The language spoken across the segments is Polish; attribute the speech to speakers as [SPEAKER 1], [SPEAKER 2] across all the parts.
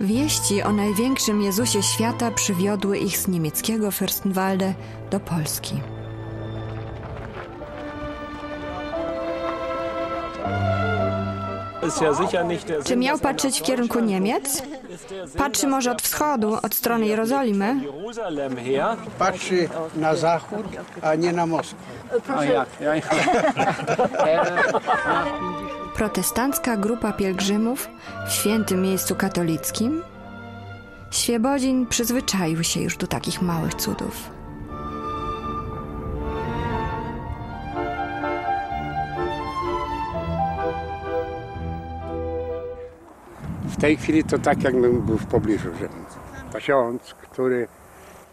[SPEAKER 1] Wieści o największym Jezusie świata przywiodły ich z niemieckiego Fürstenwalde do Polski. Czy miał patrzeć w kierunku Niemiec? Patrzy może od wschodu, od strony Jerozolimy?
[SPEAKER 2] Patrzy na zachód, a nie na Moskwę.
[SPEAKER 1] Protestancka grupa pielgrzymów w świętym miejscu katolickim? Świebodzin przyzwyczaił się już do takich małych cudów.
[SPEAKER 2] W tej chwili to tak, jakbym był w pobliżu Rzymu. Ksiądz, który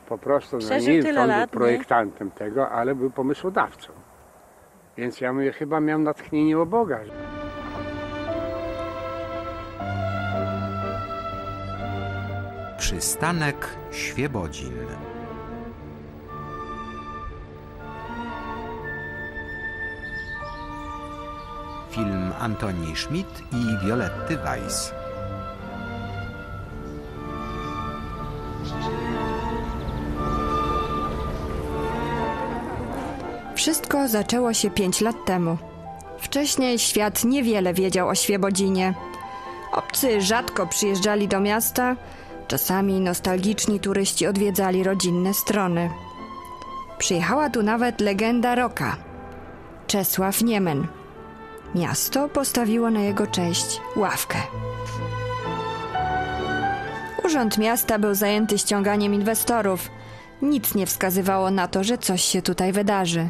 [SPEAKER 2] po prostu no, nie on
[SPEAKER 3] lat,
[SPEAKER 2] był
[SPEAKER 3] nie?
[SPEAKER 2] projektantem tego, ale był pomysłodawcą. Więc ja mówię, chyba miałem natchnienie u Boga.
[SPEAKER 4] Przystanek Świebodzin. Film Antoni Schmidt i Violetty Weiss.
[SPEAKER 1] Wszystko zaczęło się pięć lat temu. Wcześniej świat niewiele wiedział o Świebodzinie. Obcy rzadko przyjeżdżali do miasta, czasami nostalgiczni turyści odwiedzali rodzinne strony. Przyjechała tu nawet legenda roka Czesław Niemen. Miasto postawiło na jego cześć ławkę. Urząd miasta był zajęty ściąganiem inwestorów. Nic nie wskazywało na to, że coś się tutaj wydarzy.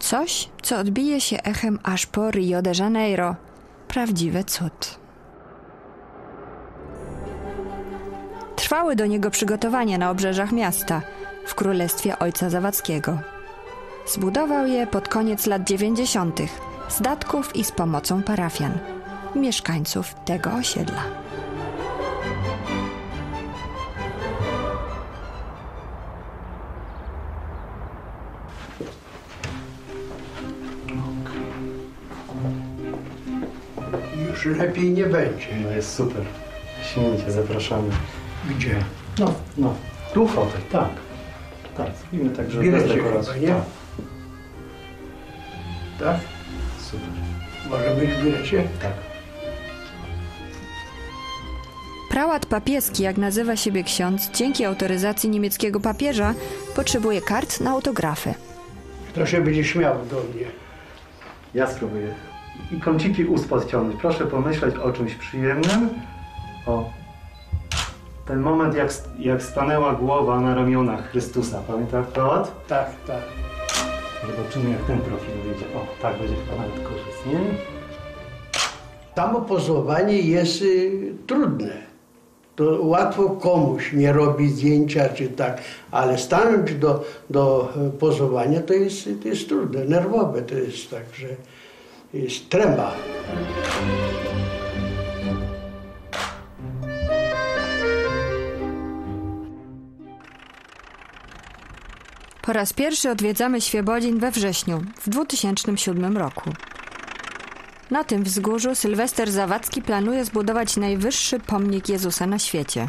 [SPEAKER 1] Coś, co odbije się echem aż po Rio de Janeiro. Prawdziwy cud. Trwały do niego przygotowania na obrzeżach miasta, w królestwie ojca Zawadzkiego. Zbudował je pod koniec lat 90. z datków i z pomocą parafian, mieszkańców tego osiedla.
[SPEAKER 2] Już lepiej nie będzie.
[SPEAKER 5] No jest super. Śmiejcie, zapraszamy.
[SPEAKER 2] Gdzie?
[SPEAKER 5] No, no. Tu fotel, tak. Tak, zrobimy tak, że bez dekoracji.
[SPEAKER 2] nie?
[SPEAKER 5] Tak,
[SPEAKER 2] Tak?
[SPEAKER 5] super.
[SPEAKER 2] Może być bierecie?
[SPEAKER 5] Tak.
[SPEAKER 1] Prałat papieski, jak nazywa siebie ksiądz, dzięki autoryzacji niemieckiego papieża, potrzebuje kart na autografy.
[SPEAKER 2] Kto się będzie śmiał do mnie?
[SPEAKER 5] Ja spróbuję. I kąciki ust podciągnąć. Proszę pomyśleć o czymś przyjemnym. O. Ten moment, jak, jak stanęła głowa na ramionach Chrystusa. Pamiętasz prałat?
[SPEAKER 2] Tak, tak.
[SPEAKER 5] Zobaczymy, jak ten profil wyjdzie. O, tak będzie chyba nawet korzystniej.
[SPEAKER 2] Samo pozowanie jest y, trudne. To łatwo komuś nie robić zdjęcia czy tak, ale stanąć do, do e, pozowania to jest, to jest trudne, nerwowe to jest tak, że jest trema.
[SPEAKER 1] Po raz pierwszy odwiedzamy Świebodzin we wrześniu w 2007 roku. Na tym wzgórzu Sylwester Zawadzki planuje zbudować najwyższy pomnik Jezusa na świecie.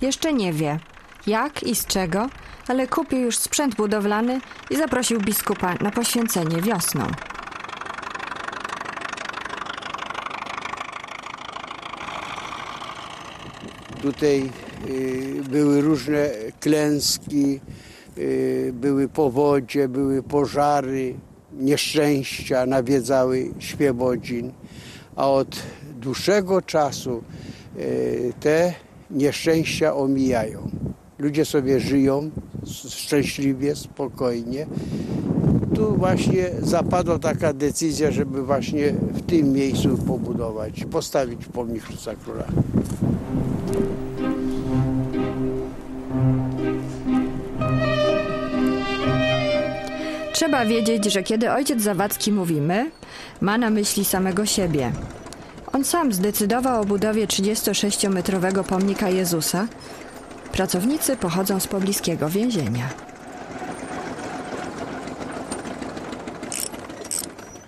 [SPEAKER 1] Jeszcze nie wie, jak i z czego, ale kupił już sprzęt budowlany i zaprosił biskupa na poświęcenie wiosną.
[SPEAKER 2] Tutaj y, były różne klęski, były powodzie, były pożary, nieszczęścia nawiedzały Świebodzin, a od dłuższego czasu y, te nieszczęścia omijają. Ludzie sobie żyją szczęśliwie, spokojnie. Tu właśnie zapadła taka decyzja, żeby właśnie w tym miejscu pobudować, postawić pomnik Króla.
[SPEAKER 1] Trzeba wiedzieć, że kiedy ojciec Zawadzki mówi my, ma na myśli samego siebie. On sam zdecydował o budowie 36-metrowego pomnika Jezusa. Pracownicy pochodzą z pobliskiego więzienia.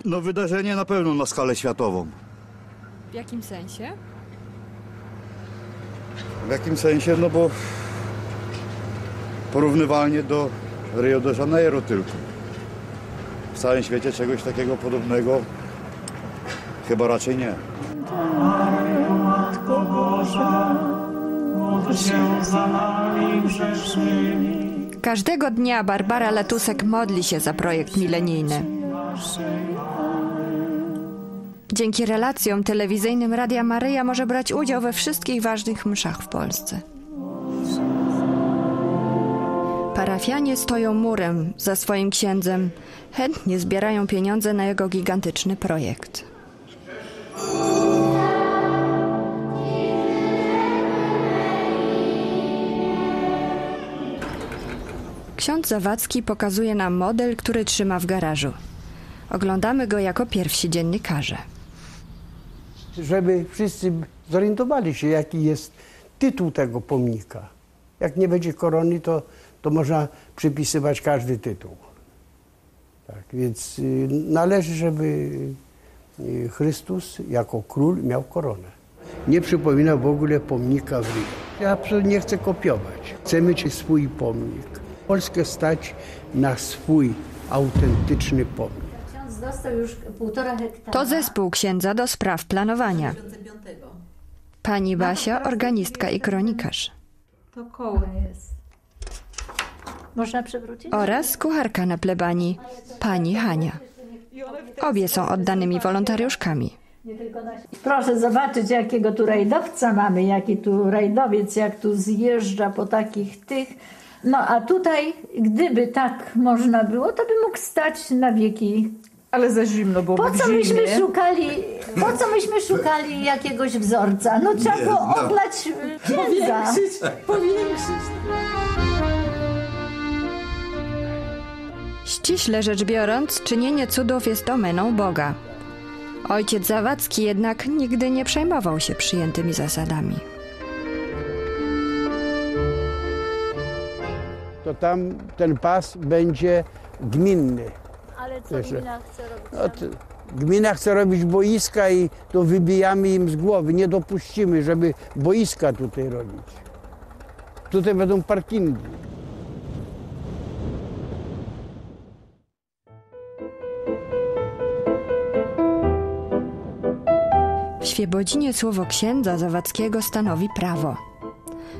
[SPEAKER 6] No wydarzenie na pewno na skalę światową.
[SPEAKER 1] W jakim sensie?
[SPEAKER 6] W jakim sensie? No bo porównywalnie do Rio de Janeiro tylko. W całym świecie czegoś takiego podobnego chyba raczej nie.
[SPEAKER 7] Matko się za nami.
[SPEAKER 1] Każdego dnia Barbara Letusek modli się za projekt milenijny. Dzięki relacjom telewizyjnym Radia Maryja może brać udział we wszystkich ważnych mszach w Polsce. Parafianie stoją murem za swoim księdzem, chętnie zbierają pieniądze na jego gigantyczny projekt. Ksiądz Zawadzki pokazuje nam model, który trzyma w garażu. Oglądamy go jako pierwsi dziennikarze.
[SPEAKER 2] żeby wszyscy zorientowali się, jaki jest tytuł tego pomnika. Jak nie będzie korony, to, to można przypisywać każdy tytuł. Tak, więc y, należy, żeby y, Chrystus jako król miał koronę. Nie przypomina w ogóle pomnika w Rio. Ja absolutnie nie chcę kopiować. Chcę mieć swój pomnik. Polskę stać na swój autentyczny pomnik.
[SPEAKER 1] To zespół księdza do spraw planowania. Pani Basia, organistka i kronikarz.
[SPEAKER 8] To koło jest. Można przewrócić?
[SPEAKER 1] Oraz kucharka na plebanii, pani Hania. Obie są oddanymi wolontariuszkami.
[SPEAKER 8] Proszę zobaczyć, jakiego tu rajdowca mamy, jaki tu rajdowiec, jak tu zjeżdża po takich tych. No a tutaj, gdyby tak można było, to by mógł stać na wieki.
[SPEAKER 9] Ale za zimno byłoby
[SPEAKER 8] Po co
[SPEAKER 9] zimie.
[SPEAKER 8] myśmy szukali, po co myśmy szukali jakiegoś wzorca? No trzeba było oblać y, księdza.
[SPEAKER 9] Powiększyć, powiększyć.
[SPEAKER 1] Ściśle rzecz biorąc, czynienie cudów jest domeną Boga. Ojciec Zawadzki jednak nigdy nie przejmował się przyjętymi zasadami.
[SPEAKER 2] To tam ten pas będzie gminny.
[SPEAKER 8] Ale co
[SPEAKER 2] Jeszcze.
[SPEAKER 8] gmina chce robić?
[SPEAKER 2] No, to gmina chce robić boiska i to wybijamy im z głowy. Nie dopuścimy, żeby boiska tutaj robić. Tutaj będą parkingi.
[SPEAKER 1] W Świebodzinie słowo księdza Zawadzkiego stanowi prawo.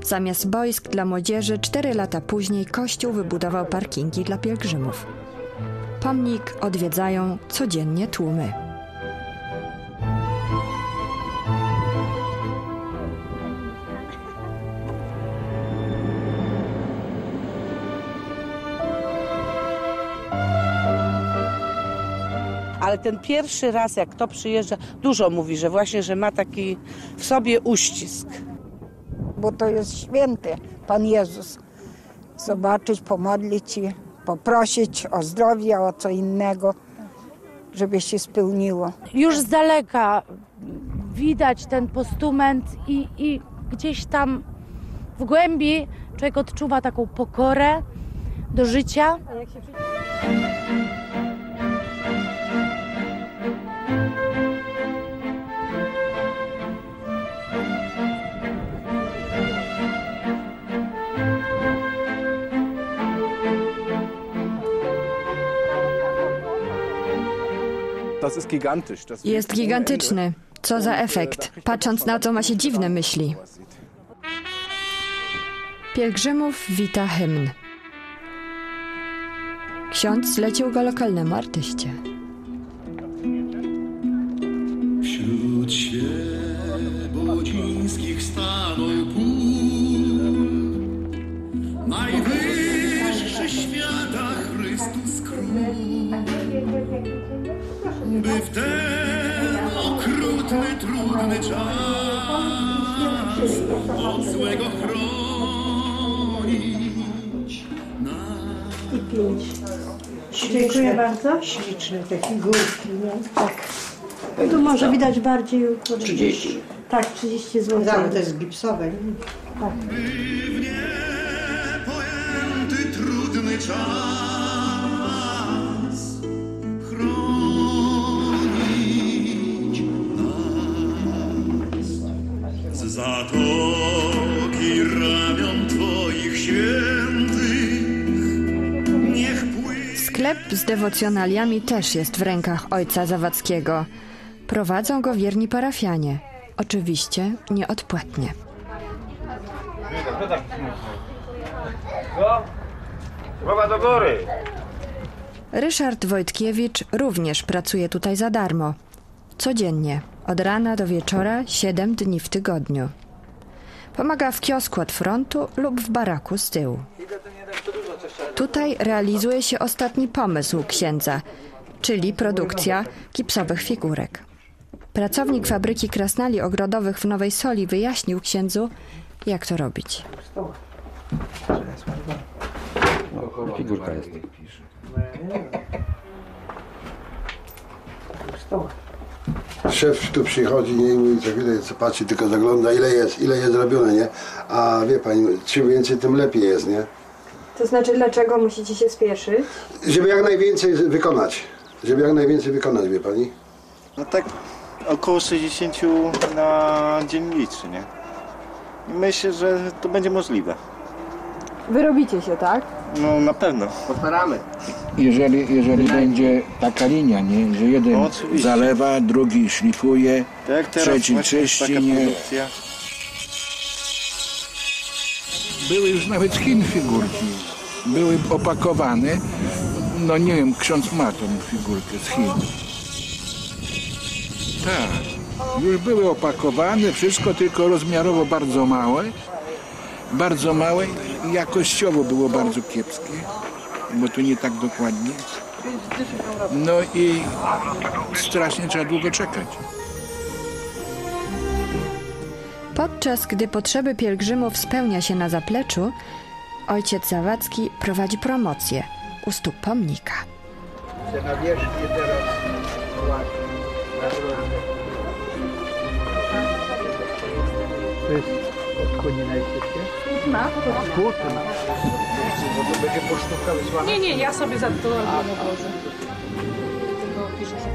[SPEAKER 1] Zamiast boisk dla młodzieży, cztery lata później Kościół wybudował parkingi dla pielgrzymów. Pomnik odwiedzają codziennie tłumy.
[SPEAKER 10] Ale ten pierwszy raz, jak to przyjeżdża, dużo mówi, że właśnie, że ma taki w sobie uścisk.
[SPEAKER 11] bo to jest święty Pan Jezus. Zobaczyć, pomodlić się, poprosić o zdrowie, o co innego, żeby się spełniło.
[SPEAKER 12] już z daleka widać ten postument i, i gdzieś tam w głębi człowiek odczuwa taką pokorę do życia.
[SPEAKER 1] Jest gigantyczny. Co za efekt. Patrząc na to ma się dziwne myśli. Pielgrzymów wita hymn. Ksiądz zlecił go lokalnemu artyście.
[SPEAKER 7] By w ten okrutny, trudny czas od złego chronić
[SPEAKER 13] Dziękuję bardzo.
[SPEAKER 2] Śliczne takie górki.
[SPEAKER 13] Tu może widać bardziej.
[SPEAKER 2] 30.
[SPEAKER 13] Tak, 30 zł.
[SPEAKER 2] to jest gipsowe.
[SPEAKER 7] w niepojęty, trudny czas
[SPEAKER 1] Sklep z dewocjonaliami też jest w rękach ojca Zawadzkiego. Prowadzą go wierni parafianie. Oczywiście nieodpłatnie.
[SPEAKER 6] Głowa do góry!
[SPEAKER 1] Ryszard Wojtkiewicz również pracuje tutaj za darmo. Codziennie, od rana do wieczora, 7 dni w tygodniu. Pomaga w kiosku od frontu lub w baraku z tyłu. Tutaj realizuje się ostatni pomysł księdza, czyli produkcja gipsowych figurek. Pracownik fabryki krasnali ogrodowych w Nowej Soli wyjaśnił księdzu, jak to robić.
[SPEAKER 4] Figurka jest.
[SPEAKER 14] Szef tu przychodzi, nie mówi co chwilę, co patrzy, tylko zagląda ile jest, ile jest zrobione, nie? A wie pani, czym więcej, tym lepiej jest, nie?
[SPEAKER 15] To znaczy, dlaczego musicie się spieszyć?
[SPEAKER 14] Żeby jak najwięcej wykonać. Żeby jak najwięcej wykonać, wie pani?
[SPEAKER 16] No tak około 60 na dzień liczy, nie? I myślę, że to będzie możliwe.
[SPEAKER 15] Wyrobicie się, tak?
[SPEAKER 16] No na pewno.
[SPEAKER 17] Postaramy. Jeżeli, jeżeli będzie taka linia, nie? że jeden
[SPEAKER 16] No, oczywiście.
[SPEAKER 17] zalewa, drugi szlifuje,
[SPEAKER 16] Tak jak teraz
[SPEAKER 17] trzeci
[SPEAKER 16] właśnie jest
[SPEAKER 17] czyści,
[SPEAKER 16] taka
[SPEAKER 17] nie?
[SPEAKER 16] produkcja.
[SPEAKER 17] Były już nawet Chin figurki. Były opakowane. No nie wiem, ksiądz ma tą figurkę z Chin. Tak. Już były opakowane, wszystko tylko rozmiarowo bardzo małe. Bardzo małe jakościowo było bardzo kiepskie, bo to nie tak dokładnie. No i strasznie trzeba długo czekać.
[SPEAKER 1] Podczas gdy potrzeby pielgrzymów spełnia się na zapleczu, ojciec Zawadzki prowadzi promocję u stóp pomnika.
[SPEAKER 17] Chcę na wierzchnię teraz na drodze. To jest od?
[SPEAKER 18] Ma.
[SPEAKER 17] Bo to będzie wysłana.
[SPEAKER 18] Nie, nie, ja sobie za to. Tylko piszę, że...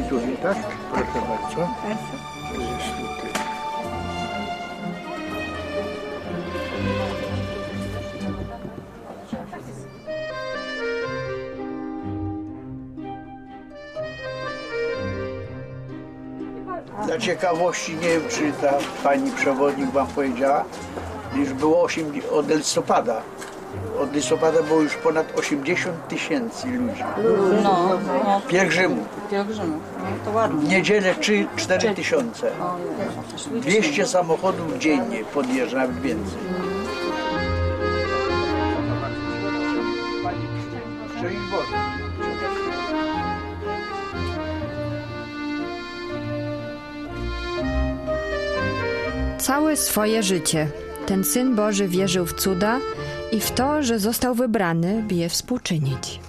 [SPEAKER 17] I tutaj, tak? Proszę bardzo. To Dla ciekawości nie wiem, czy ta pani przewodnik wam powiedziała, już było 8, od listopada. Od listopada było już ponad 80 tysięcy ludzi.
[SPEAKER 19] No, no.
[SPEAKER 17] Pielgrzymów.
[SPEAKER 19] Pielgrzymów. No to
[SPEAKER 17] W
[SPEAKER 19] ładnie.
[SPEAKER 17] niedzielę 3-4 tysiące. 200 samochodów dziennie podjeżdża, nawet więcej. Szczęść Boże.
[SPEAKER 1] Całe swoje życie ten syn Boży wierzył w cuda i w to, że został wybrany, by je współczynić.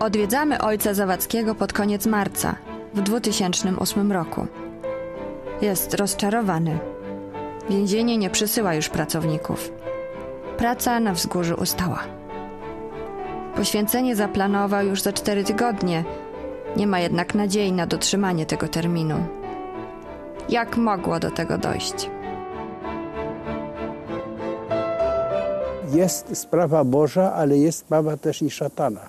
[SPEAKER 1] Odwiedzamy ojca Zawadzkiego pod koniec marca w 2008 roku. Jest rozczarowany. Więzienie nie przysyła już pracowników. Praca na wzgórzu ustała. Poświęcenie zaplanował już za cztery tygodnie. Nie ma jednak nadziei na dotrzymanie tego terminu. Jak mogło do tego dojść?
[SPEAKER 2] Jest sprawa Boża, ale jest sprawa też i szatana.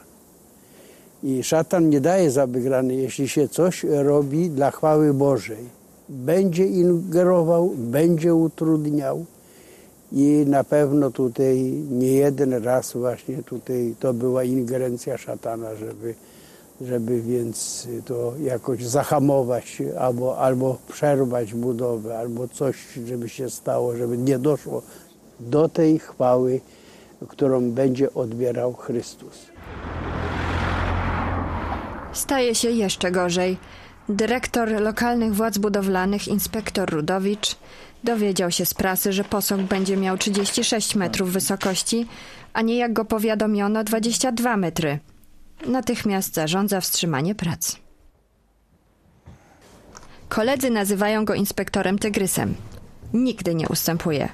[SPEAKER 2] I szatan nie daje za wygrany, jeśli się coś robi dla chwały Bożej. Będzie ingerował, będzie utrudniał. I na pewno tutaj nie jeden raz właśnie tutaj to była ingerencja szatana, żeby, żeby więc to jakoś zahamować albo, albo przerwać budowę, albo coś, żeby się stało, żeby nie doszło do tej chwały, którą będzie odbierał Chrystus.
[SPEAKER 1] Staje się jeszcze gorzej. Dyrektor lokalnych władz budowlanych, inspektor Rudowicz, dowiedział się z prasy, że posąg będzie miał 36 metrów wysokości, a nie jak go powiadomiono 22 metry. Natychmiast zarządza wstrzymanie prac. Koledzy nazywają go inspektorem Tygrysem. Nigdy nie ustępuje.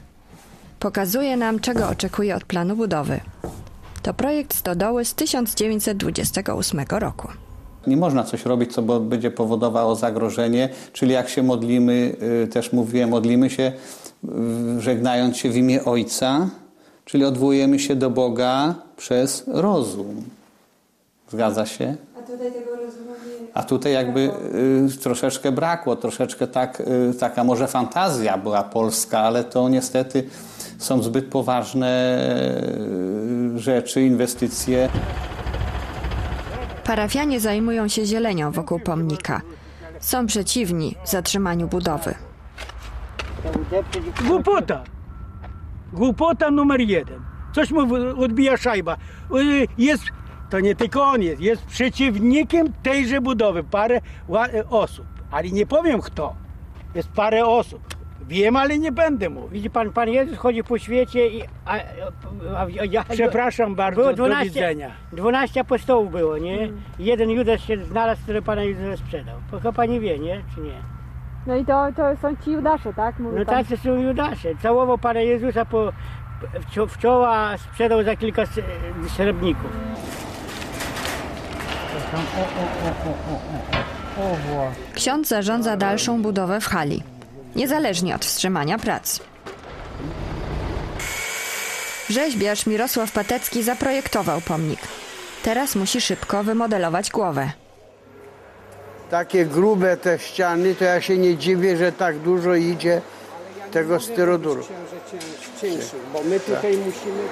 [SPEAKER 1] Pokazuje nam, czego oczekuje od planu budowy. To projekt stodoły z 1928 roku.
[SPEAKER 20] Nie można coś robić, co będzie powodowało zagrożenie. Czyli jak się modlimy, y, też mówiłem, modlimy się żegnając się w imię Ojca, czyli odwołujemy się do Boga przez rozum. Zgadza się?
[SPEAKER 21] A tutaj tego rozumu nie...
[SPEAKER 20] A tutaj jakby y, troszeczkę brakło, troszeczkę tak, y, taka może fantazja była polska, ale to niestety są zbyt poważne y, rzeczy, inwestycje.
[SPEAKER 1] Parafianie zajmują się zielenią wokół pomnika. Są przeciwni zatrzymaniu budowy.
[SPEAKER 22] Głupota. Głupota numer jeden. Coś mu odbija szajba. Y, Jest, to nie tylko on jest, jest przeciwnikiem tejże budowy. Parę e, osób, ale nie powiem kto. Jest parę osób. Wiem, ale nie będę mówił.
[SPEAKER 23] Widzi pan, pan Jezus chodzi po świecie i... A, a, a, ja,
[SPEAKER 22] Przepraszam bardzo,
[SPEAKER 23] było
[SPEAKER 22] do
[SPEAKER 23] 12,
[SPEAKER 22] widzenia.
[SPEAKER 23] 12 apostołów było, nie? Jeden Judasz się znalazł, który pana Jezusa sprzedał. Chyba pani wie, nie? Czy nie?
[SPEAKER 21] No i to, to są ci Judasze, tak? Mówi
[SPEAKER 23] No
[SPEAKER 21] pan.
[SPEAKER 23] tacy są Judasze. Całował pana Jezusa po, w, w czoła, a sprzedał za kilka s- srebrników.
[SPEAKER 1] Ksiądz zarządza dalszą budowę w hali, niezależnie od wstrzymania prac. Rzeźbiarz Mirosław Patecki zaprojektował pomnik. Teraz musi szybko wymodelować głowę.
[SPEAKER 2] Takie grube te ściany, to ja się nie dziwię, że tak dużo idzie tego styroduru.
[SPEAKER 24] bo my tutaj musimy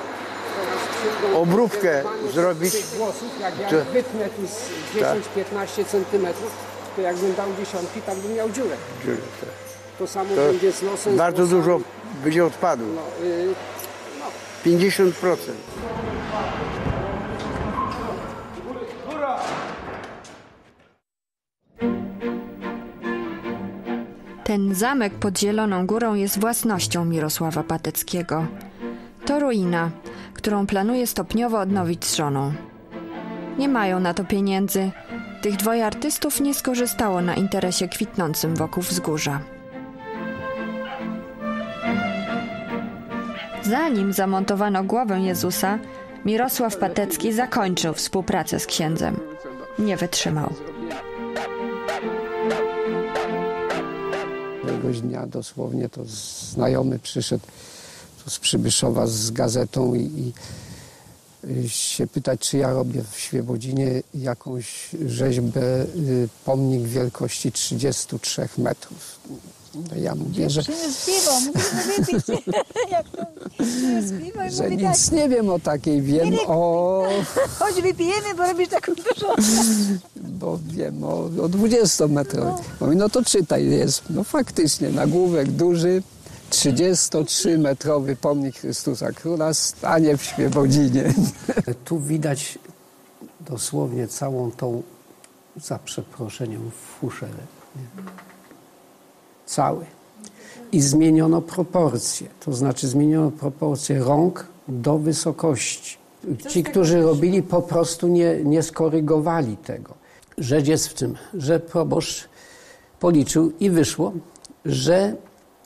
[SPEAKER 2] Obróbkę zrobić.
[SPEAKER 24] włosów, jak ja
[SPEAKER 2] To-
[SPEAKER 24] wytnę tu z
[SPEAKER 2] Tak.
[SPEAKER 24] 10-15 centymetrów, to jakbym dał dziesiątki, tam bym miał dziurę.
[SPEAKER 2] Dziury, tak.
[SPEAKER 24] To samo
[SPEAKER 2] To
[SPEAKER 24] będzie z nosem. z
[SPEAKER 2] Bardzo
[SPEAKER 24] włosami.
[SPEAKER 2] dużo będzie odpadł.
[SPEAKER 24] No, y,
[SPEAKER 2] 50%.
[SPEAKER 1] Ten zamek pod Zieloną Górą jest własnością Mirosława Pateckiego. To ruina, którą planuje stopniowo odnowić z żoną. Nie mają na to pieniędzy. Tych dwoje artystów nie skorzystało na interesie kwitnącym wokół wzgórza. Zanim zamontowano głowę Jezusa, Mirosław Patecki zakończył współpracę z księdzem. Nie wytrzymał.
[SPEAKER 24] Któregoś dnia dosłownie to znajomy przyszedł z Przybyszowa z gazetą i, i y, się pytać, czy ja robię w Świebodzinie jakąś rzeźbę, y, pomnik wielkości 33 metrów. No ja mówię, że,
[SPEAKER 8] z piwo, wypić. Jak to? Z piwo i
[SPEAKER 24] że nic
[SPEAKER 8] tak.
[SPEAKER 24] nie wiem o takiej, wiem
[SPEAKER 8] Nie, nie.
[SPEAKER 24] o,
[SPEAKER 8] Chodź wypijemy, bo robisz taką dużą.
[SPEAKER 24] bo wiem o, o 20 metrowej. Mówi, no to czytaj, jest, no faktycznie, nagłówek duży, 33-metrowy pomnik Chrystusa Króla stanie w Świebodzinie. Tu widać dosłownie całą tą, za przeproszeniem, fuszerę. nie? Cały. I zmieniono proporcje, to znaczy zmieniono proporcje rąk do wysokości. Ci, którzy robili, po prostu nie, nie skorygowali tego. Rzecz jest w tym, że proboszcz policzył i wyszło, że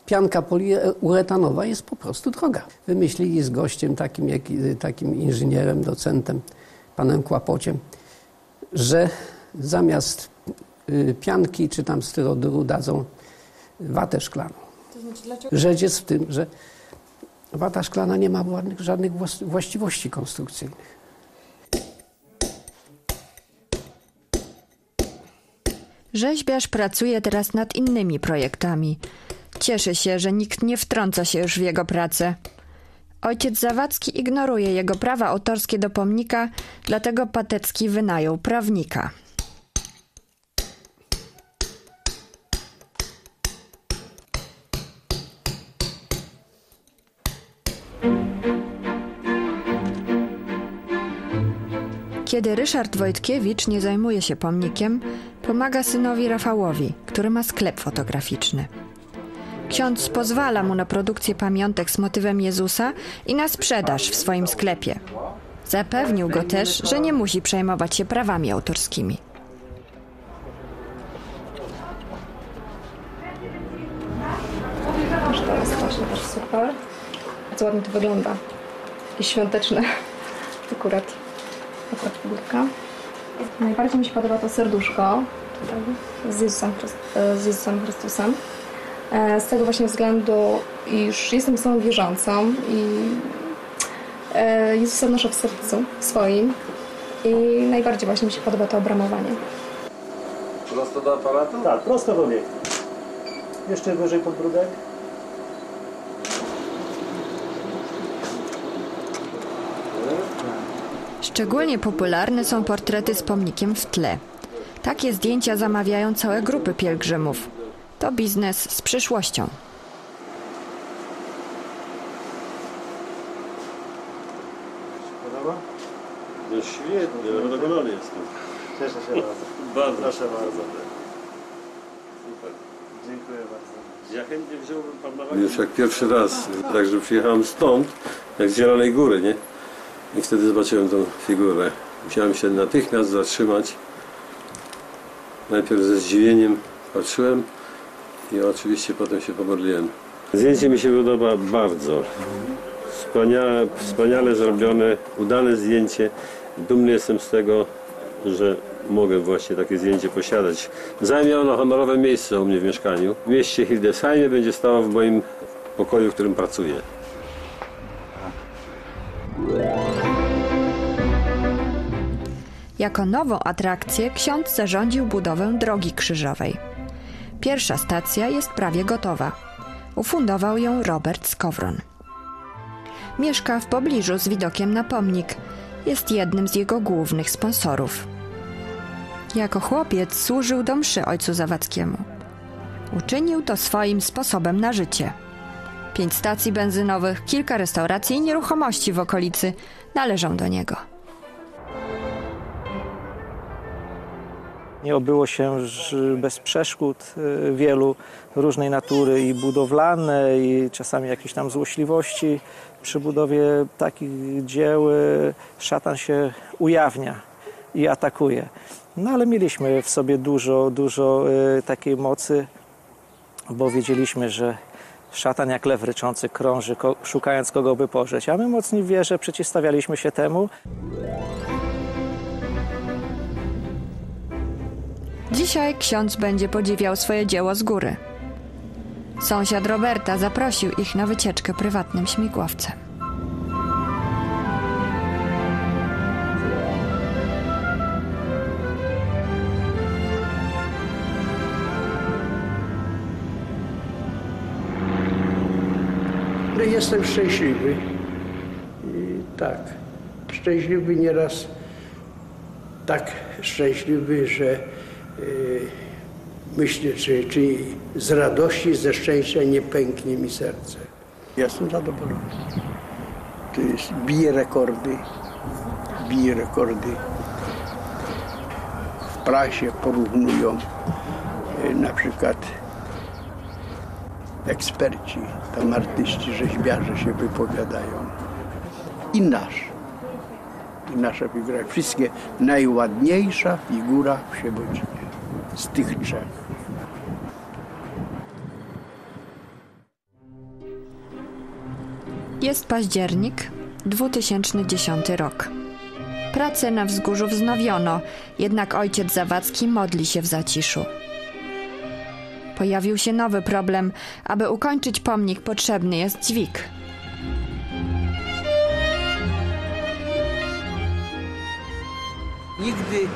[SPEAKER 24] pianka poliuretanowa jest po prostu droga. Wymyślili z gościem, takim, jak, takim inżynierem, docentem, panem Kłapociem, że zamiast y, pianki czy tam styrodoru dadzą watę szklaną.
[SPEAKER 21] To znaczy, dlaczego?
[SPEAKER 24] Rzecz jest w tym, że wata szklana nie ma żadnych włas- właściwości konstrukcyjnych.
[SPEAKER 1] Rzeźbiarz pracuje teraz nad innymi projektami. Cieszy się, że nikt nie wtrąca się już w jego pracę. Ojciec Zawadzki ignoruje jego prawa autorskie do pomnika, dlatego Patecki wynajął prawnika. Kiedy Ryszard Wojtkiewicz nie zajmuje się pomnikiem, pomaga synowi Rafałowi, który ma sklep fotograficzny. Ksiądz pozwala mu na produkcję pamiątek z motywem Jezusa i na sprzedaż w swoim sklepie. Zapewnił go też, że nie musi przejmować się prawami autorskimi.
[SPEAKER 21] To jest właśnie ładnie to wygląda. I świąteczne. Akurat. Akurat figurka. Najbardziej mi się podoba to serduszko tutaj, z Jezusem, e, z Jezusem Chrystusem. E, Z tego właśnie względu, iż jestem osobą wierzącą i e, Jezusa noszę w sercu swoim i najbardziej właśnie mi się podoba to obramowanie.
[SPEAKER 25] Prosto do aparatu?
[SPEAKER 16] Tak, prosto w obiekt. Jeszcze wyżej podbródek.
[SPEAKER 1] Szczególnie popularne są portrety z pomnikiem w tle. Takie zdjęcia zamawiają całe grupy pielgrzymów. To biznes z przyszłością.
[SPEAKER 16] Podoba?
[SPEAKER 25] No świetnie, zadowolony jestem.
[SPEAKER 16] Cieszę się bardzo.
[SPEAKER 25] Bardzo.
[SPEAKER 16] Proszę bardzo.
[SPEAKER 25] Super.
[SPEAKER 16] Dziękuję bardzo.
[SPEAKER 25] Ja chętnie wziąłbym pan na Już jak pierwszy raz, także przyjechałem stąd, jak z Zielonej Góry, nie? I wtedy zobaczyłem tą figurę. Musiałem się natychmiast zatrzymać. Najpierw ze zdziwieniem patrzyłem i oczywiście potem się pomodliłem. Zdjęcie mi się podoba bardzo. Wspaniale, wspaniale zrobione, udane zdjęcie. Dumny jestem z tego, że mogę właśnie takie zdjęcie posiadać. Zajmie ono honorowe miejsce u mnie w mieszkaniu. W mieście Hildesheimie będzie stało w moim pokoju, w którym pracuję.
[SPEAKER 1] Jako nową atrakcję ksiądz zarządził budowę drogi krzyżowej. Pierwsza stacja jest prawie gotowa. Ufundował ją Robert Skowron. Mieszka w pobliżu z widokiem na pomnik. Jest jednym z jego głównych sponsorów. Jako chłopiec służył do mszy ojcu Zawadzkiemu. Uczynił to swoim sposobem na życie. Pięć stacji benzynowych, kilka restauracji i nieruchomości w okolicy należą do niego.
[SPEAKER 26] Nie obyło się bez przeszkód y, wielu różnej natury i budowlane, i czasami jakieś tam złośliwości. Przy budowie takich dzieł y, szatan się ujawnia i atakuje. No ale mieliśmy w sobie dużo, dużo y, takiej mocy, bo wiedzieliśmy, że szatan jak lew ryczący krąży, ko- szukając kogo by pożreć. A my mocni w wierze przeciwstawialiśmy się temu.
[SPEAKER 1] Dzisiaj ksiądz będzie podziwiał swoje dzieło z góry. Sąsiad Roberta zaprosił ich na wycieczkę prywatnym śmigłowcem.
[SPEAKER 3] No jestem szczęśliwy. I tak, szczęśliwy nieraz tak szczęśliwy, że y, myślę, czy, czy z radości, ze szczęścia nie pęknie mi serce. Jestem zadowolony. To jest, bije rekordy, bije rekordy. W prasie porównują y, na przykład eksperci, tam artyści, rzeźbiarze się wypowiadają. I nasz. I nasza figura. Wszystkie najładniejsza figura w Świebodzinie. Z tych trzech.
[SPEAKER 1] Jest październik, 2010 rok. Pracę na wzgórzu wznowiono, jednak ojciec Zawadzki modli się w zaciszu. Pojawił się nowy problem. Aby ukończyć pomnik, potrzebny jest dźwig.
[SPEAKER 2] Nigdy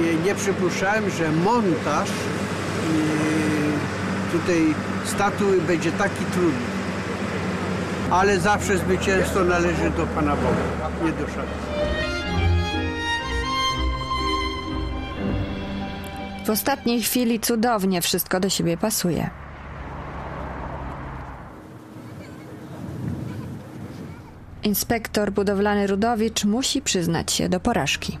[SPEAKER 2] nie, nie przypuszczałem, że montaż yy, tutaj statuły będzie taki trudny. Ale zawsze zwycięstwo należy do Pana Boga, nie do szatana.
[SPEAKER 1] W ostatniej chwili cudownie wszystko do siebie pasuje. Inspektor budowlany Rudowicz musi przyznać się do porażki.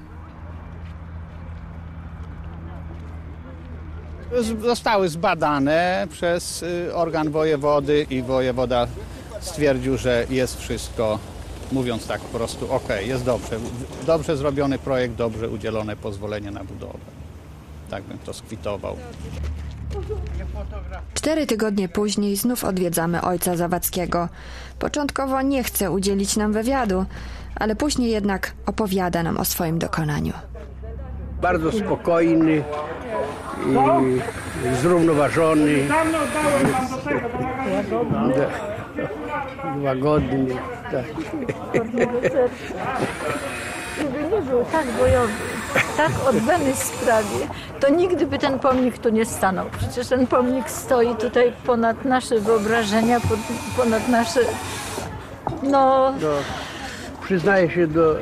[SPEAKER 27] Zostały zbadane przez y, organ wojewody i wojewoda stwierdził, że jest wszystko, mówiąc tak po prostu, ok, jest dobrze. Dobrze zrobiony projekt, dobrze udzielone pozwolenie na budowę. Tak bym to skwitował.
[SPEAKER 1] Cztery tygodnie później znów odwiedzamy ojca Zawadzkiego. Początkowo nie chce udzielić nam wywiadu, ale później jednak opowiada nam o swoim dokonaniu.
[SPEAKER 2] bardzo spokojny i zrównoważony, łagodny. Tak.
[SPEAKER 8] Gdyby nie był tak bojowy, tak oddany sprawie, to nigdy by ten pomnik tu nie stanął. Przecież ten pomnik stoi tutaj ponad nasze wyobrażenia, ponad nasze... No,
[SPEAKER 2] No, przyznaję się do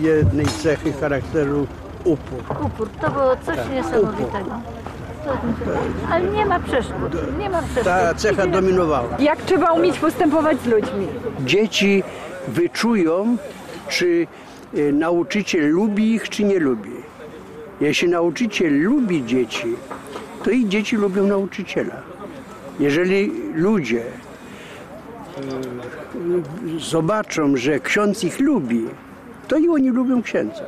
[SPEAKER 2] jednej cechy charakteru upór.
[SPEAKER 8] upór, to było coś
[SPEAKER 2] Tak,
[SPEAKER 8] niesamowitego. Ale nie ma przeszkód, nie ma przeszkód.
[SPEAKER 2] Ta cecha dominowała.
[SPEAKER 9] Jak trzeba umieć postępować z ludźmi?
[SPEAKER 2] Dzieci wyczują, czy nauczyciel lubi ich, czy nie lubi. Jeśli nauczyciel lubi dzieci, to i dzieci lubią nauczyciela. Jeżeli ludzie e, zobaczą, że ksiądz ich lubi, to i oni lubią księdza.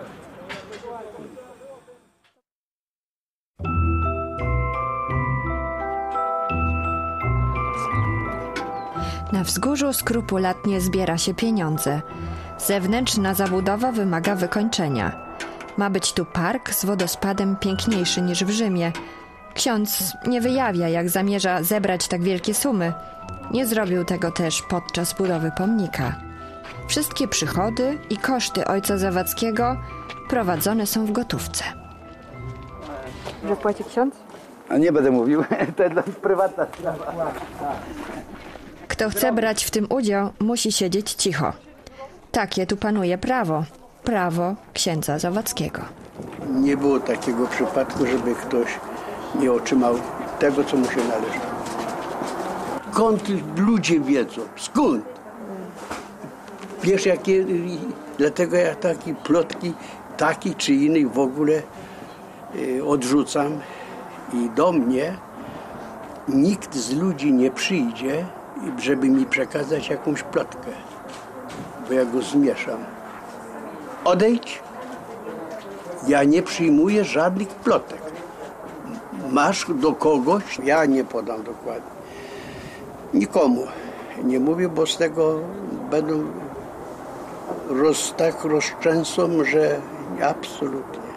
[SPEAKER 1] Na wzgórzu skrupulatnie zbiera się pieniądze. Zewnętrzna zabudowa wymaga wykończenia. Ma być tu park z wodospadem piękniejszy niż w Rzymie. Ksiądz nie wyjawia, jak zamierza zebrać tak wielkie sumy. Nie zrobił tego też podczas budowy pomnika. Wszystkie przychody i koszty ojca Zawadzkiego prowadzone są w gotówce.
[SPEAKER 9] Zapłaci ksiądz?
[SPEAKER 28] A nie będę mówił, to jest prywatna sprawa.
[SPEAKER 1] Kto chce brać w tym udział, musi siedzieć cicho. Takie tu panuje prawo. Prawo księdza Zawadzkiego.
[SPEAKER 2] Nie było takiego przypadku, żeby ktoś nie otrzymał tego, co mu się należy. Skąd ludzie wiedzą? Skąd? Wiesz, jakie, dlatego ja takie plotki, taki czy inny w ogóle y, odrzucam i do mnie nikt z ludzi nie przyjdzie, żeby mi przekazać jakąś plotkę, bo ja go zmieszam. Odejdź. Ja nie przyjmuję żadnych plotek. Masz do kogoś, ja nie podam dokładnie. Nikomu nie mówię, bo z tego będą roz, tak rozczęsą, że absolutnie.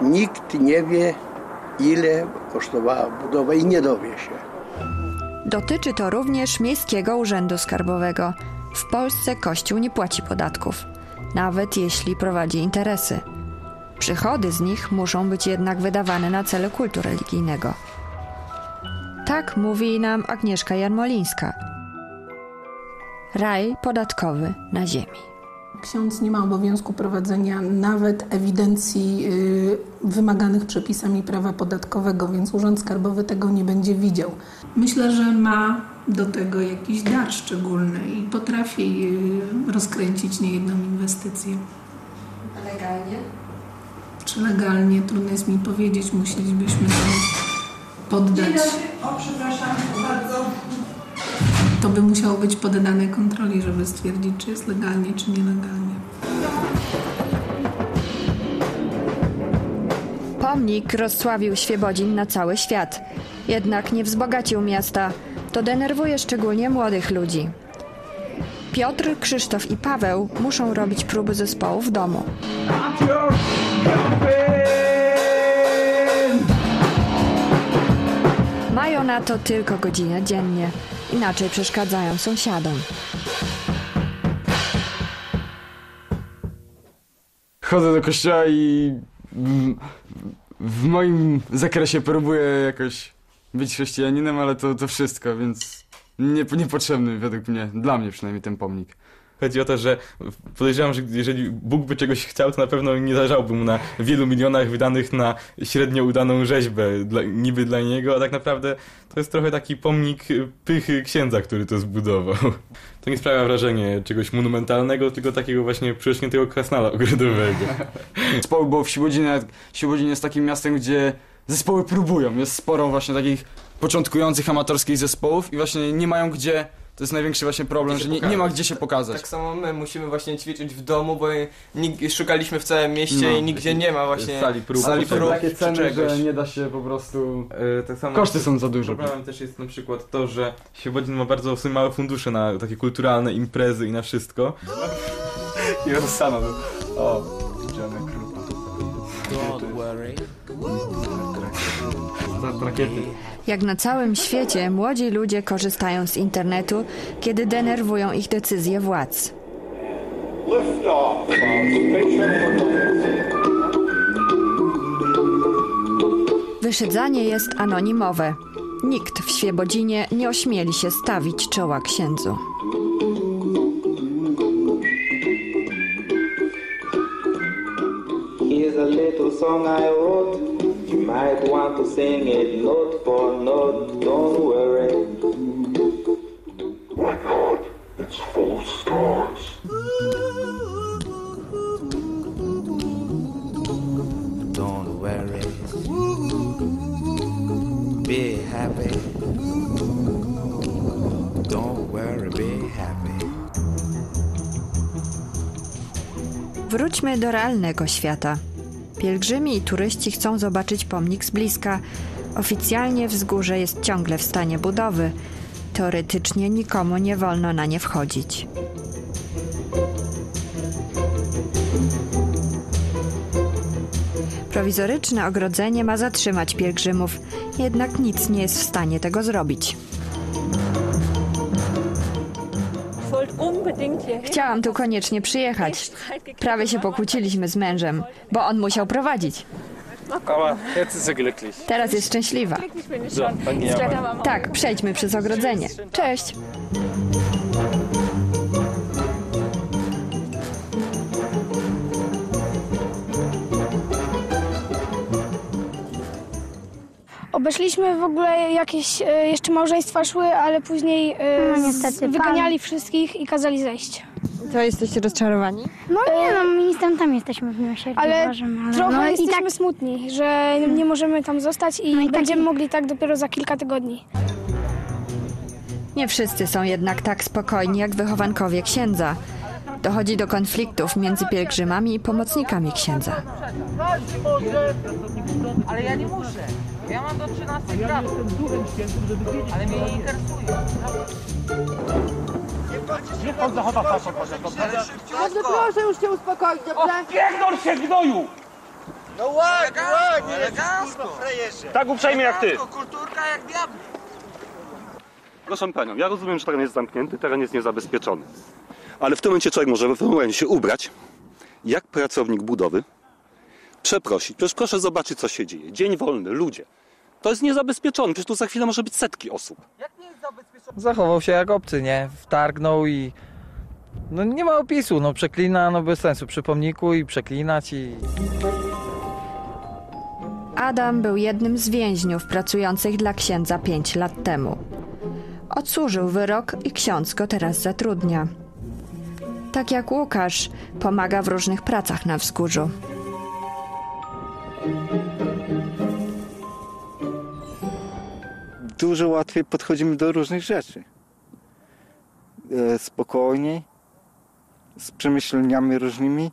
[SPEAKER 2] Nikt nie wie, ile kosztowała budowa i nie dowie się.
[SPEAKER 1] Dotyczy to również Miejskiego Urzędu Skarbowego. W Polsce Kościół nie płaci podatków, nawet jeśli prowadzi interesy. Przychody z nich muszą być jednak wydawane na cele kultu religijnego. Tak mówi nam Agnieszka Jarmolińska. Raj podatkowy na ziemi.
[SPEAKER 29] Ksiądz nie ma obowiązku prowadzenia nawet ewidencji y, wymaganych przepisami prawa podatkowego, więc Urząd Skarbowy tego nie będzie widział. Myślę, że ma do tego jakiś dar szczególny i potrafi rozkręcić niejedną inwestycję.
[SPEAKER 1] Legalnie?
[SPEAKER 29] Czy legalnie, trudno jest mi powiedzieć, musielibyśmy to poddać.
[SPEAKER 30] O, przepraszam bardzo.
[SPEAKER 29] To by musiało być poddane kontroli, żeby stwierdzić, czy jest legalnie, czy nielegalnie.
[SPEAKER 1] Pomnik rozsławił Świebodzin na cały świat. Jednak nie wzbogacił miasta. To denerwuje szczególnie młodych ludzi. Piotr, Krzysztof i Paweł muszą robić próby zespołu w domu. Mają na to tylko godzinę dziennie. Inaczej przeszkadzają sąsiadom.
[SPEAKER 31] chodzę do kościoła i w, w moim zakresie próbuję jakoś być chrześcijaninem, ale to, to wszystko, więc nie, niepotrzebny według mnie, dla mnie przynajmniej ten pomnik.
[SPEAKER 32] Chodzi o to, że podejrzewam, że jeżeli Bóg by czegoś chciał, to na pewno nie zależałoby mu na wielu milionach wydanych na średnio udaną rzeźbę dla, niby dla niego, a tak naprawdę to jest trochę taki pomnik pychy księdza, który to zbudował. To nie sprawia wrażenia czegoś monumentalnego, tylko takiego właśnie przyrośniętego krasnala ogrodowego.
[SPEAKER 31] Zespoły było w Świebodzinie, Świebodzin jest takim miastem, gdzie zespoły próbują, jest sporo właśnie takich początkujących amatorskich zespołów i właśnie nie mają gdzie, to jest największy właśnie problem, że nie, nie ma gdzie się pokazać.
[SPEAKER 33] Tak samo my musimy właśnie ćwiczyć w domu, bo szukaliśmy w całym mieście
[SPEAKER 31] No.
[SPEAKER 33] i nigdzie nie ma właśnie
[SPEAKER 32] Sali prób.
[SPEAKER 33] sali prób
[SPEAKER 32] takie
[SPEAKER 33] czy
[SPEAKER 31] ceny,
[SPEAKER 33] czegoś.
[SPEAKER 31] że nie da się po prostu...
[SPEAKER 32] E, tak samo
[SPEAKER 31] Koszty są za duże.
[SPEAKER 32] Problemem też jest na przykład to, że Świebodzin ma bardzo w sumie małe fundusze na takie kulturalne imprezy i na wszystko.
[SPEAKER 31] I Rossana, o, widziane krótko.
[SPEAKER 32] Rakiety.
[SPEAKER 1] Jak na całym świecie, młodzi ludzie korzystają z internetu, kiedy denerwują ich decyzje władz. Wyszydzanie jest anonimowe. Nikt w Świebodzinie nie ośmieli się stawić czoła księdzu.
[SPEAKER 34] Here's a little song I wrote. You might want to sing it note for note. Don't worry. My God, it's full of stars.
[SPEAKER 35] Don't worry. Be happy. Don't worry, be happy.
[SPEAKER 1] Wróćmy do realnego świata. Pielgrzymi i turyści chcą zobaczyć pomnik z bliska. Oficjalnie wzgórze jest ciągle w stanie budowy. Teoretycznie nikomu nie wolno na nie wchodzić. Prowizoryczne ogrodzenie ma zatrzymać pielgrzymów, jednak nic nie jest w stanie tego zrobić. Chciałam tu koniecznie przyjechać. Prawie się pokłóciliśmy z mężem, bo on musiał prowadzić.
[SPEAKER 32] Er.
[SPEAKER 1] Teraz jest szczęśliwa. Tak, przejdźmy przez ogrodzenie. Cześć.
[SPEAKER 36] Obeszliśmy w ogóle jakieś e, jeszcze małżeństwa szły, ale później e,
[SPEAKER 37] No,
[SPEAKER 36] z-
[SPEAKER 37] niestety,
[SPEAKER 36] wyganiali wszystkich i kazali zejść.
[SPEAKER 37] To jesteście rozczarowani? No nie, no my nic tam, tam jesteśmy w miłosierdziu
[SPEAKER 36] Ale
[SPEAKER 37] Bożym, ale
[SPEAKER 36] trochę
[SPEAKER 37] no, i
[SPEAKER 36] jesteśmy
[SPEAKER 37] tak,
[SPEAKER 36] smutni, że nie możemy tam zostać i,
[SPEAKER 37] No i tak
[SPEAKER 36] będziemy mogli tak dopiero za kilka tygodni.
[SPEAKER 1] Nie wszyscy są jednak tak spokojni jak wychowankowie księdza. Dochodzi do konfliktów między pielgrzymami i pomocnikami księdza.
[SPEAKER 38] Ale ja nie muszę. Ja mam do 13 pracy. Ale mnie nie interesuje.
[SPEAKER 39] Niech on zachowa proszę.
[SPEAKER 38] Bardzo proszę już się uspokoić, dobrze?
[SPEAKER 39] Pierdol się gnoju!
[SPEAKER 38] No ładnie, ładnie, elegancko.
[SPEAKER 39] Tak uprzejmie jak ty.
[SPEAKER 38] Kulturka jak diabli.
[SPEAKER 40] Proszę panią, ja rozumiem, że teren jest zamknięty, teren jest niezabezpieczony. Ale w tym momencie człowiek może w tym momencie się ubrać, jak pracownik budowy, przeprosić. Przecież proszę zobaczyć, co się dzieje. Dzień wolny, ludzie. To jest niezabezpieczone, przecież tu za chwilę może być setki osób.
[SPEAKER 41] Zachował się jak obcy, nie? Wtargnął i... No nie ma opisu, no przeklina, no bez sensu. Przy pomniku i przeklinać i...
[SPEAKER 1] Adam był jednym z więźniów pracujących dla księdza pięć lat temu. Odsłużył wyrok i ksiądz go teraz zatrudnia. Tak jak Łukasz, pomaga w różnych pracach na wzgórzu.
[SPEAKER 16] Dużo łatwiej podchodzimy do różnych rzeczy. E, Spokojniej, z przemyśleniami różnymi.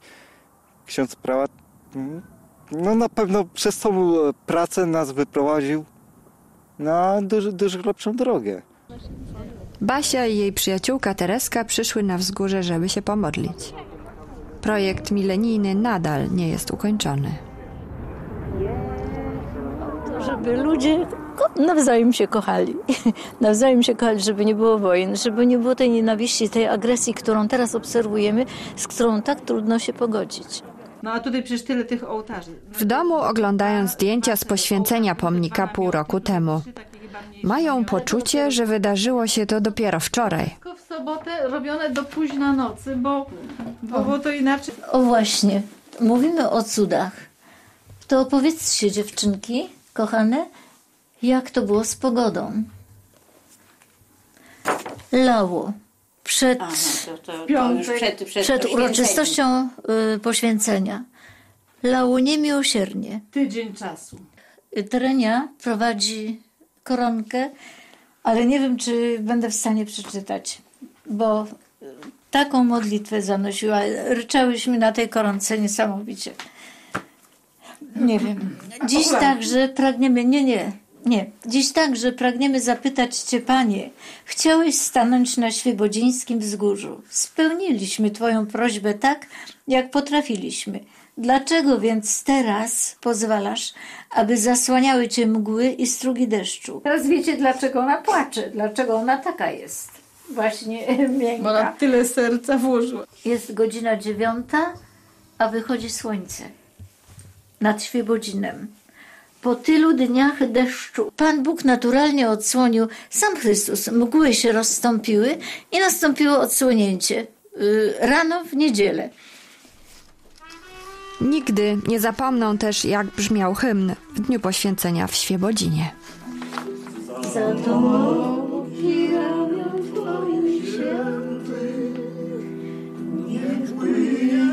[SPEAKER 16] Ksiądz prałat mm, no na pewno przez tą e, pracę nas wyprowadził na dużo, dużo lepszą drogę.
[SPEAKER 1] Basia i jej przyjaciółka Tereska przyszły na wzgórze, żeby się pomodlić. Projekt milenijny nadal nie jest ukończony.
[SPEAKER 8] żeby ludzie nawzajem się kochali. nawzajem się kochali, żeby nie było wojen, żeby nie było tej nienawiści, tej agresji, którą teraz obserwujemy, z którą tak trudno się pogodzić.
[SPEAKER 18] No a tutaj przecież tyle tych ołtarzy.
[SPEAKER 1] W domu oglądają zdjęcia z poświęcenia pomnika pół roku temu. Mają poczucie, że wydarzyło się to dopiero wczoraj.
[SPEAKER 18] Tylko w sobotę robione do późna nocy, bo, bo, bo to inaczej.
[SPEAKER 8] O właśnie, mówimy o cudach. To opowiedzcie dziewczynki, kochane, jak to było z pogodą. Lało. Przed,
[SPEAKER 18] Piątek.
[SPEAKER 8] przed,
[SPEAKER 18] przed- przed
[SPEAKER 8] uroczystością y, poświęcenia. Lało niemiłosiernie.
[SPEAKER 18] Tydzień czasu.
[SPEAKER 8] Terenia prowadzi koronkę, ale nie wiem, czy będę w stanie przeczytać, bo taką modlitwę zanosiła. Ryczałyśmy na tej koronce niesamowicie. Nie wiem. Dziś także pragniemy, nie, nie, nie. Dziś także pragniemy zapytać Cię, Panie, chciałeś stanąć na Świebodzińskim wzgórzu. Spełniliśmy Twoją prośbę tak, jak potrafiliśmy. Dlaczego więc teraz pozwalasz, aby zasłaniały cię mgły i strugi deszczu? Teraz wiecie, dlaczego ona płacze, dlaczego ona taka jest. Właśnie miękka.
[SPEAKER 29] Bo ona tyle serca włożyła.
[SPEAKER 8] Jest godzina dziewiąta, a wychodzi słońce nad Świebodzinem. Po tylu dniach deszczu Pan Bóg naturalnie odsłonił, sam Chrystus, mgły się rozstąpiły i nastąpiło odsłonięcie y, rano w niedzielę.
[SPEAKER 1] Nigdy nie zapomną też, jak brzmiał hymn w dniu poświęcenia w Świebodzinie.
[SPEAKER 8] Za dogi ramion Twoich świętych, niech płynie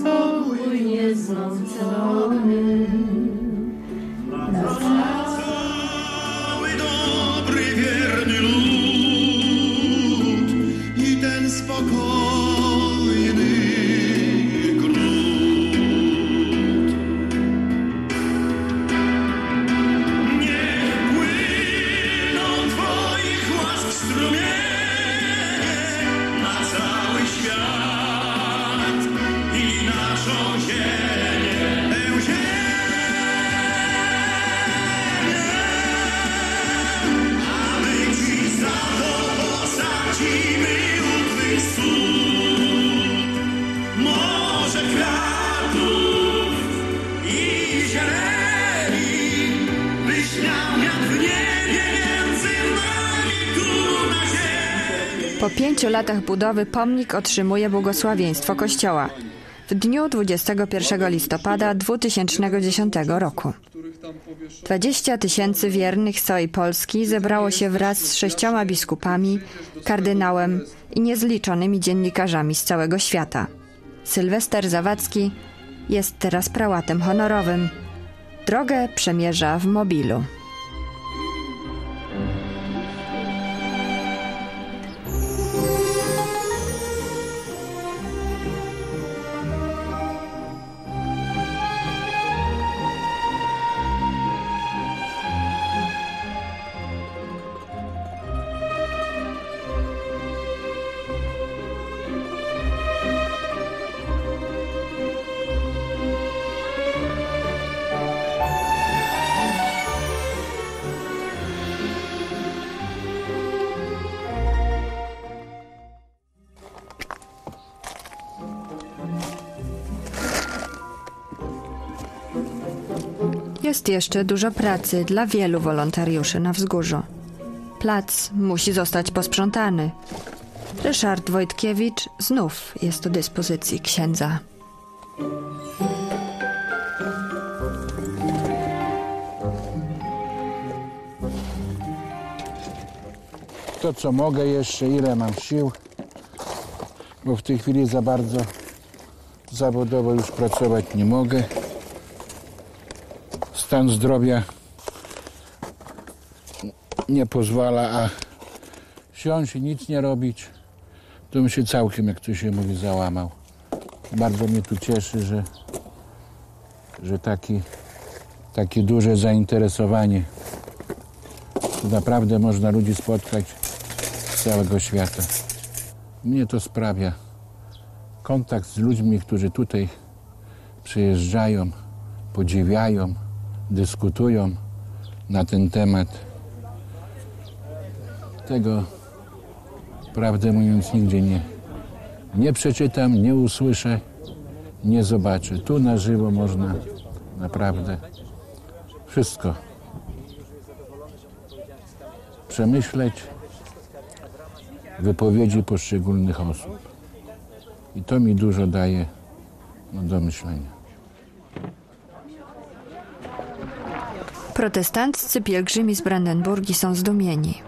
[SPEAKER 8] spokój niezmącony.
[SPEAKER 1] Po pięciu latach budowy pomnik otrzymuje błogosławieństwo Kościoła w dniu 21 listopada 2010 roku. 20 tysięcy wiernych całej Polski zebrało się wraz z sześcioma biskupami, kardynałem i niezliczonymi dziennikarzami z całego świata. Sylwester Zawadzki jest teraz prałatem honorowym. Drogę przemierza w mobilu. Jeszcze dużo pracy dla wielu wolontariuszy na wzgórzu. Plac musi zostać posprzątany. Ryszard Wojtkiewicz znów jest do dyspozycji księdza.
[SPEAKER 17] To co mogę jeszcze, ile mam sił, bo w tej chwili za bardzo zawodowo już pracować nie mogę. Stan zdrowia nie pozwala, a siąść i nic nie robić, to bym się całkiem, jak to się mówi, załamał. Bardzo mnie tu cieszy, że, że taki, takie duże zainteresowanie. Naprawdę można ludzi spotkać z całego świata. Mnie to sprawia kontakt z ludźmi, którzy tutaj przyjeżdżają, podziwiają, dyskutują na ten temat. Tego, prawdę mówiąc, nigdzie nie, nie przeczytam, nie usłyszę, nie zobaczę. Tu na żywo można naprawdę wszystko przemyśleć wypowiedzi poszczególnych osób. I to mi dużo daje no, do myślenia.
[SPEAKER 1] Protestanccy pielgrzymi z Brandenburgii są zdumieni.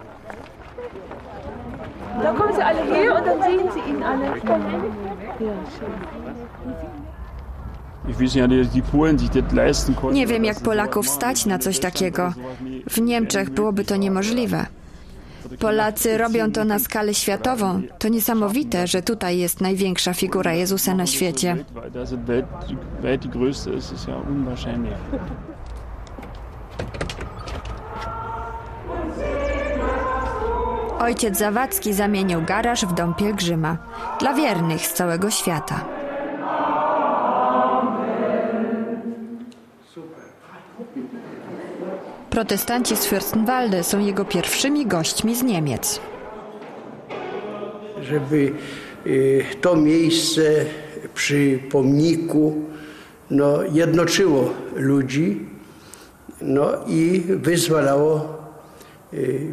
[SPEAKER 1] Nie wiem, jak Polaków stać na coś takiego. W Niemczech byłoby to niemożlive. Polacy robią to na skalę światową. To niesamowite, że tutaj jest największa figura Jezusa na świecie. Ojciec Zawadzki zamienił garaż w dom pielgrzyma dla wiernych z całego świata. Protestanci z Fürstenwalde są jego pierwszymi gośćmi z Niemiec.
[SPEAKER 2] Żeby y, to miejsce przy pomniku no, jednoczyło ludzi no, i wyzwalało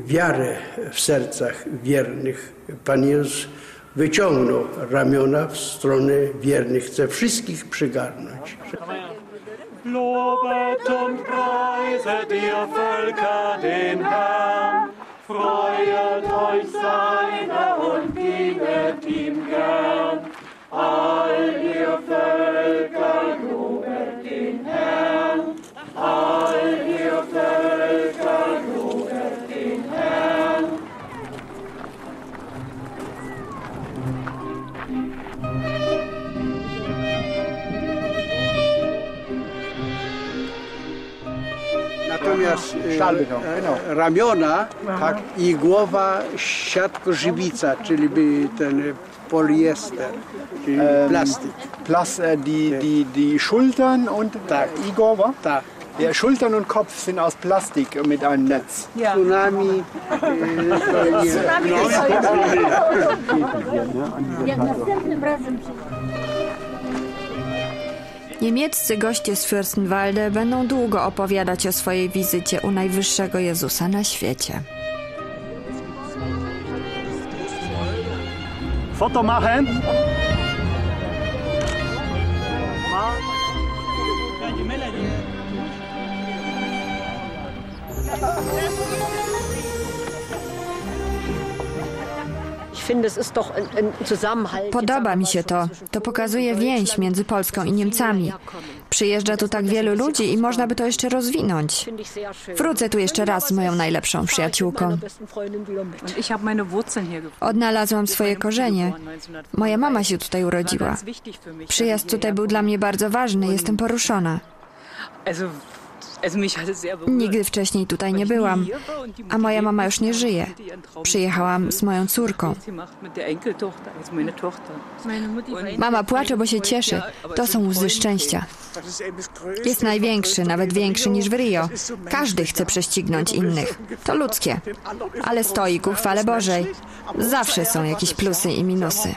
[SPEAKER 2] wiarę w sercach wiernych. Pan Jezus wyciągnął ramiona w stronę wiernych, chce wszystkich przygarnąć.
[SPEAKER 22] Lobet und preiset ihr Völker den Herrn. Freuet euch seiner und dienet ihm gern. All ihr Völker
[SPEAKER 42] Szalby, no.
[SPEAKER 8] e, no, ramiona tak, i głowa siatko-żywica, czyli by ten poliester, czyli
[SPEAKER 42] Ähm,
[SPEAKER 8] plastik.
[SPEAKER 42] Plus äh, die, die, die Schultern und äh, Igor, wa?
[SPEAKER 8] Tak.
[SPEAKER 42] Ja, Schultern und Kopf sind aus Plastik mit einem Netz.
[SPEAKER 8] Tsunami.
[SPEAKER 43] Jak następnym razem
[SPEAKER 1] Niemieccy goście z Fürstenwalde będą długo opowiadać o swojej wizycie u Najwyższego Jezusa na świecie.
[SPEAKER 42] Foto machen.
[SPEAKER 44] Es
[SPEAKER 1] Podoba mi się to. To pokazuje więź między Polską i Niemcami. Przyjeżdża tu tak wielu ludzi i można by to jeszcze rozwinąć. Wrócę tu jeszcze raz z moją najlepszą przyjaciółką. Odnalazłam swoje korzenie. Moja mama się tutaj urodziła. Przyjazd tutaj był dla mnie bardzo ważny, jestem poruszona. Nigdy wcześniej tutaj nie byłam, a moja mama już nie żyje. Przyjechałam z moją córką. Mama płacze, bo się cieszy. To są łzy szczęścia. Jest największy, nawet większy niż w Rio. Każdy chce prześcignąć innych. To ludzkie. Ale stoi ku chwale Bożej. Zawsze są jakieś plusy i minusy.